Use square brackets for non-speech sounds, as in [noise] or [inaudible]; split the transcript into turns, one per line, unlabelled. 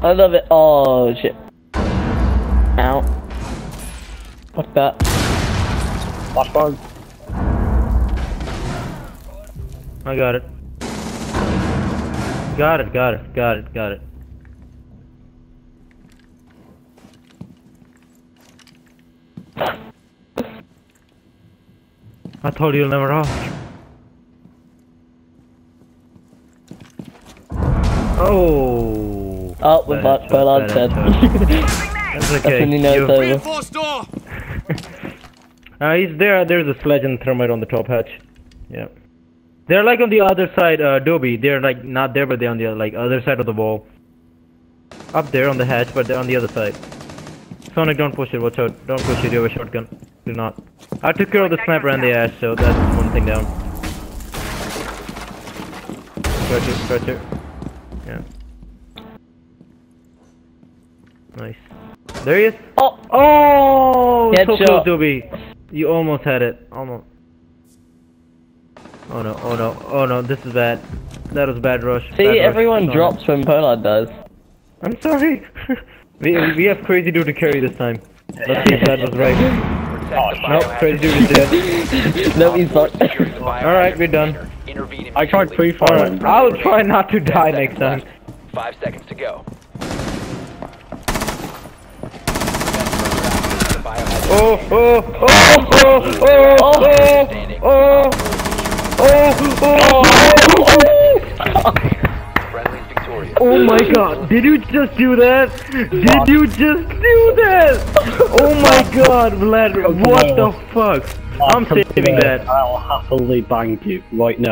I love it. Oh shit. Ow. Fuck that.
Flashbang.
I got it. Got it, got it, got it, got it. I told you you'll never ask. Oh.
Oh, we're
Bad
back.
shot,
Pollard
bad
dead.
shot. That's
That's
okay.
when you know
You-
it's over.
Reinforced door! [laughs]
Uh, he's there. There's a sledge and thermite on the top hatch. Yeah. They're like on the other side, uh, Dobie. They're like not there, but they're on the like other side of the wall. Up there on the hatch, but they're on the other side. Sonic, don't push it. Watch out. Don't push it. You have a shotgun. Do not. I took care of the sniper and the ash, so that's one thing down. Stretcher, stretcher. Yeah. Nice. There he is.
Oh,
Oh, so
Headshot.
close, Dobie. You almost had it. Almost. Oh no, oh no, oh no, this is bad. That was a bad rush.
see,
rush.
everyone
Sorry.
drops when Pollard does.
I'm sorry. [laughs] we, we have crazy dude to carry this time. Let's see if that was right. Nope, crazy dude is dead. [laughs]
no, he's not.
Alright, we're done.
I tried
immediately.
pre firing.
I'll try not to die next time.
Five seconds to go.
Oh, oh, oh, oh, oh, oh, oh, oh, oh, oh, oh my god, did you just do that? Did you just do that? Oh my god, Vlad, what the fuck? I'm saving that.
I'll happily bang you right now.